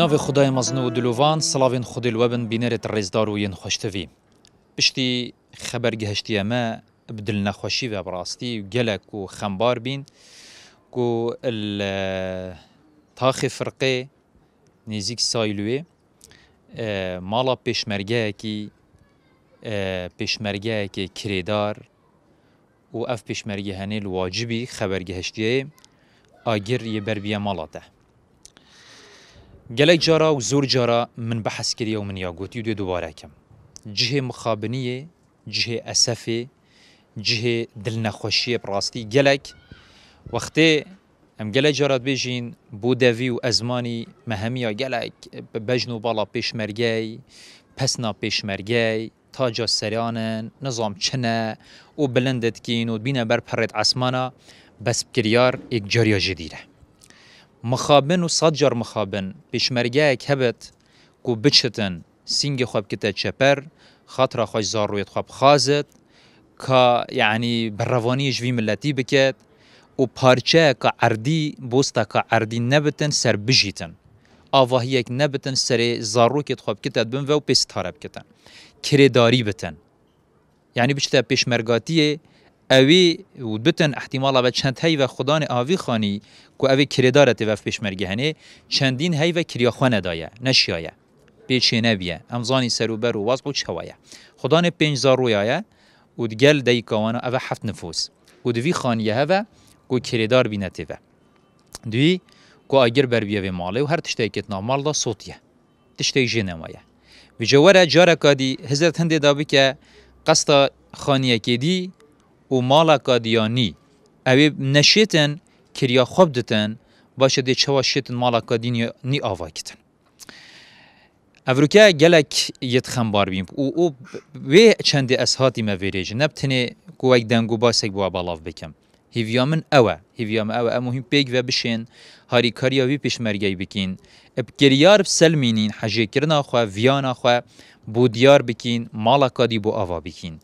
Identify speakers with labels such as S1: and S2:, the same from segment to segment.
S1: ناو خدای مزن و دلوان سلاوین خود الوبن بینرت ریزدار و ین خوشتوی. پشتی خبر گهشتی اما بدل نخوشی و براستی و گلک و خمبار بین. کو ال تاخ فرقه نزیک سایلوی مالا پیشمرگه کی پیشمرگه کی کریدار. و اف پیشمرگه هنه الواجبی خبر گهشتیه. آگر یه بربیه مالاته گلک جارا و زور جارا من بحث کریه و من یاگوتی و دو دوباره کم جهه مخابنیه جهه اسفه جهه دل نخوشیه براستی گلک وقتی ام گلک جارات بیجین بودوی و ازمانی مهمیه گلک بجنو بالا پیشمرگی پسنا پیشمرگی تاجا سریانن نظام چنه و بلندت کین و بینه بر پرد عسمانا بس بکریار یک جاریا جدیره مخابن و صد مخابن. پیشمرگه یک هبت کو بچتن. سینگ خواب کتا چپر. خاطر خوش زارویت خواب خازت. که یعنی بروانی جوی ملتی بکت. و پارچه که عردی بوستا که عردی نبتن سر بجیتن. آواهی یک نبتن سر زارو کت خواب کتت بن و پیس تارب کتن. کرداری بتن. یعنی بچتا پیشمرگاتیه. اوی و بتن احتمالا به چند هی و خدان آوی خانی که اوی کردارت و پیشمرگه هنه چندین هی و کریا خوانه دایه نشیایه پیچه نبیه امزانی سروبر و واز بود شوایه خدان پنج زارویایه و دگل دیکاوانا اوه هفت نفوس و دوی خانیه هوا کو کردار بینته و دوی کو اگر بر بیه ماله و هر تشتی کت نامال دا صوتیه تشتی جنمایه و جواره جاره کادی حضرت هنده دا که قصد خانیه کدی و مالا کادیانی. اوی نشیتن کریا خوب دتن باشه دی چوا شیتن مالا کادینی نی آوا کتن. افروکا گلک یت خمبار بیم. او او و چند اسهاتی ما ویریج. نبتنه کوک دنگو باسک بوا بالاف بکم. هیویامن اوه. هیویام اوه. مهم پیگ و بشین. هاری کاریا وی پیشمرگی بکین. ابکریار بسلمینین حجی کرنا خو ویانا خو بودیار بکین. مالا کادی بو آوا بکین.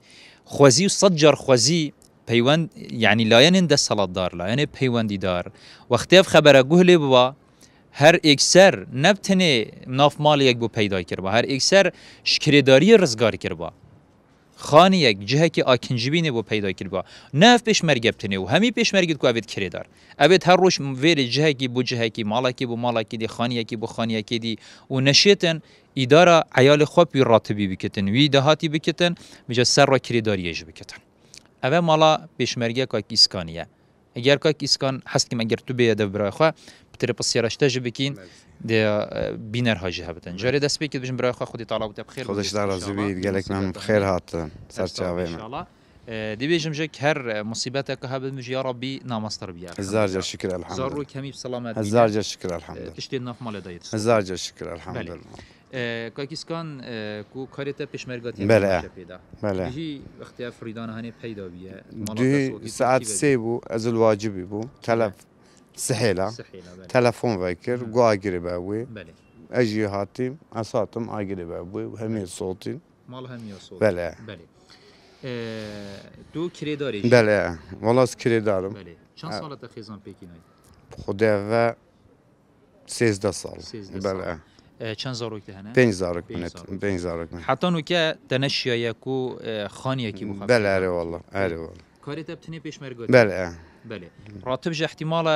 S1: خوزی و صدجار خوزی پیوند یعنی لاین ده سلات دار لاین پیوندی دار. وقتی خبره گهلی بوا هر اکسر نبتنه ناف مال یک بو پیدا کرد هر اکسر شکرداری رزگار کرد خانی یک جهه که آکنجبینه بو پیدا کرد با. نف پیشمرگ بتنه و همی پیشمرگ کو اوید کری دار. اوید هر روش ویر جهه کی بو جهه کی مالا کی بو مالا کی دی خانی کی بو خانی کی دی. و نشیتن اداره عیال خوب وی راتبی بکتن. وی دهاتی بکتن. بجا سر را کری داریش بکتن. اوه مالا پیشمرگ کا اسکانیه اگر کا اسکان هست که اگر تو بیاده برای خو بتر بسیار بكين جبکین د آه، بینر هاجی هبتن جاري دس بکید بجن برای خودي تعالی بتب بخير
S2: خودش در راضی بید گلک من خیر هاتن سرچاوه من
S1: دي بيجم جك هر مصيبتك هاب المجي يا ربي نامستر بيا.
S2: هزار جل شكر الحمد لله.
S1: آه، زارو كمي بسلامات
S2: هزار جل شكر الحمد لله.
S1: تشتي ناف مال دايت.
S2: هزار جل شكر الحمد لله.
S1: كاكيس كان آه، كو
S2: كاريتا
S1: بيشمرغاتي
S2: بلا
S1: بلا جي اختيار فريدان هاني بيدا
S2: بيا دي ساعات سيبو از واجبي بو. تلف
S1: سحیلا
S2: تلفون فكر
S1: مم.
S2: قو اقري بابوي
S1: بله.
S2: اجي هاتي اساتم اقري بابوي وهمي صوتي
S1: مال هم یا صوت.
S2: بله.
S1: بله. اه، تو کری داری
S2: بله. والله سكري دارم.
S1: بله. چند. سالت خیزان
S2: و 13 سال.
S1: 13 سال.
S2: بله.
S1: چند زاروک دهنه
S2: 5 زارك
S1: بين
S2: منت. 5 زارك منت.
S1: حتی نو که تنشیا یکو اه، خانیه کی مخفف
S2: بله اري والله. اري والله.
S1: کاری تبتنی پیش مرگاتی
S2: بله.
S1: بله. راتب جه احتمال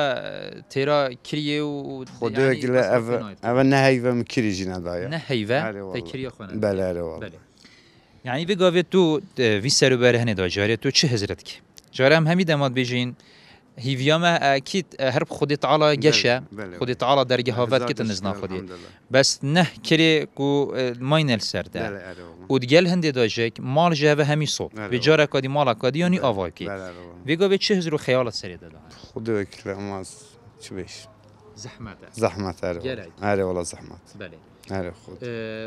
S1: تیرا کریه و
S2: خدا يقول اف اف نهي و مكري جنا
S1: نه
S2: دايا
S1: هیوه؟
S2: بله
S1: خانه
S2: بله والله
S1: بله. یعنی وی گاوه تو اه، وی سر و بره هنه دا تو چه هزرت کی؟ جاره هم همی دماد بیجین. هیویام اکید هر خودی تعالی گشه
S2: بله.
S1: خودی تعالی درگه هاوت که نزنا خودی بس نه کری کو ماینل سرده.
S2: بله اري والله
S1: و دیگل هنده داجک مال جهه همی صوت
S2: بله.
S1: و جاره کادی مال کادی یعنی آوای کی.
S2: بله اري والله
S1: وی گاوه چه هزرو خیالت سری داده؟
S2: ما شو بيش
S1: زحمته
S2: زحمة اري والله
S1: جرك.
S2: اري والله زحمة
S1: بله.
S2: اري خود.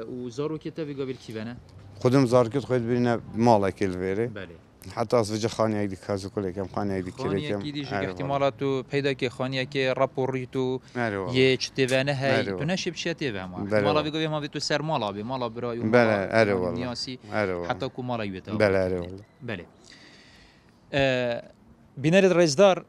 S1: و زارو که تا وی گاوه کیونه
S2: خودم زاركت خود بينا مالك الفيري
S1: بله.
S2: حتى اصفجا خاني هيدي كازو كل كم خاني هيدي كل
S1: خانیه
S2: كم
S1: کی دیجه احتمالات تو پیدا که خانیه که راپوری تو
S2: والله
S1: یه چتیونه هی
S2: بله.
S1: تو نشی بچه تیوه ما؟
S2: بله.
S1: مالا بگوی ما تو سر مالا بی مالا برای و
S2: بله، اره والله.
S1: نیاسی.
S2: والله
S1: حتی کو مالا یویتا.
S2: بله اري والله
S1: بله. بینرد رزدار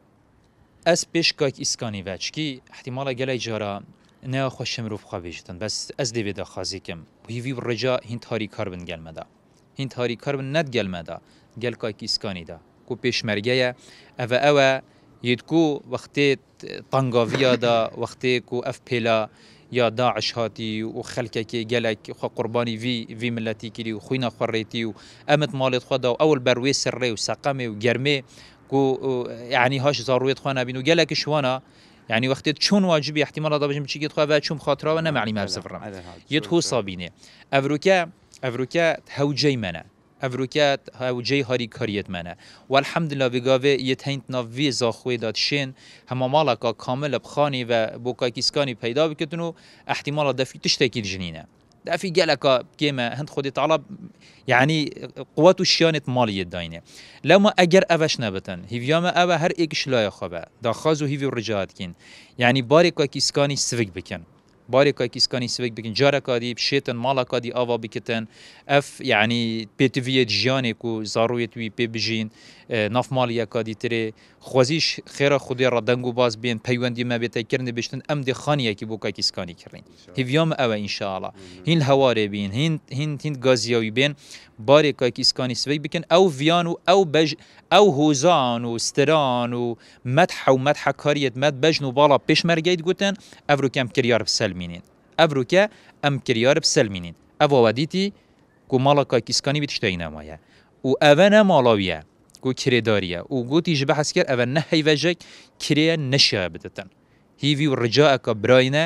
S1: اس پیش کاک اسکانی وچ کی؟ احتمالا گلی جارا نه خوش مروف خوابیشتن بس از دیوی دا خازی کم. و هیوی و رجا هین تاری کار بن گلمه دا هین تاری کار بن ند گلمه گەلکای کیسکانیدا کو پێشمەرگەیە. ئەە ئەوە یدکو وەختێ تەنگاویادا وەختێک و ئەف پێلا یا داعش هاتی و خەلکێکی گەلێک خو قربانی وی وی ملتی کردی و خوینە خوڕێتی و ئەمت ماڵێت خوادا و اول ئەوە سر ری و سەقامێ و گرمه کو یعنی هاش زاڕوێت خوانه بینو و گەلێکی شوانە. يعني وقت چون واجبي احتمال دا بجم چي گيت خو چون خاطره و نه معنی مرز فرم يت هو صابينه افروكا افروكا هوجي منه افروکات هاوجی هاری کاریت منه. والحمد لله بگاوه یتهینت ناوی زاخوی داد شین. همه مالکا کامل بخانی و بوکا کیسکانی پیدا بکتنو احتمال دفی تشتکی جنینه. دافي قالك كيما هند خودي طلب يعني قوات الشيانت مالية داينة لما اگر اوش نبتن هيفياما اوه هر ايكش لا يخبه دا خازو هيفي رجاعت كين يعني باري كيسكاني سفك بكن باري كاي كيسكاني سويك بكن جارا كادي بشيتن مالا كادي آوا بكتن أف يعني بيتوية جياني كو زارويت وي بي بجين ناف مالیا کادی تری خوازیش خیر خودی را دنگو باز بین پیوندی ما بیت کرنه بشتن ام دی خانیه کی بوکا کیسکانی کرین هیویام أو ان شاء الله هین هواره بین هین هین هین گازیاوی بین باری که کیسکانی سوک بکن أو ویانو أو بج أو هوزان و ستران و مدح و مدح کاریت مد بجن و بالا پیش مرگید گوتن افرو کم کریار بسلمینین افرو که ام کریار بسلمینین أو ودیتی کو مالا که کیسکانی بیتشتای نمایه و اوه مالاویه کو کری داریه أو و گوتیش حس کرد اول نه ئەوە نەهیڤەژێک کرێ نەشیە بدەن. هیوی و ڕجاەکە براینە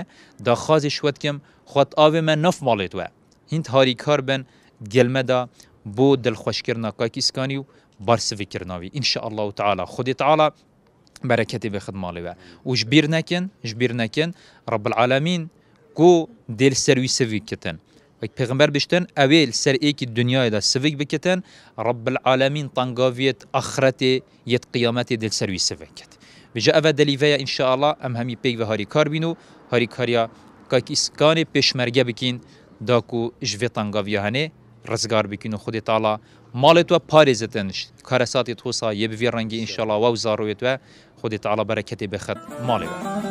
S1: شود کم خود ئاوێ من نف مالی وە. هند هاری کار بن گەلمەدا بۆ دڵخۆشکردنا کاکیسکانی و بارسڤکردناوی ئینشاء الله و تعالا خودی تعالا بەرەکەتی بێ خدمماڵیوە و ژبیر نکن ژبیر نکن رب العالمین کو دل سەروی سەوی کردن. وك پیغمبر بشتن اویل سر ایکی دنیای دا سوک بکتن رب العالمین تنگاویت آخرت یت قیامت دل سروی سوک کت بجا اوه دلیوه انشاءالله ام همی پیگ و هاری کار بینو هاری کاریا کاک اسکان پیشمرگه بکین داکو جوی تنگاویه هنه رزگار بکین خود تعالی مالت و پارزتنش کارسات توسا یه بوی رنگی انشاءالله و زارویت و خود تعالی برکت بخد مالت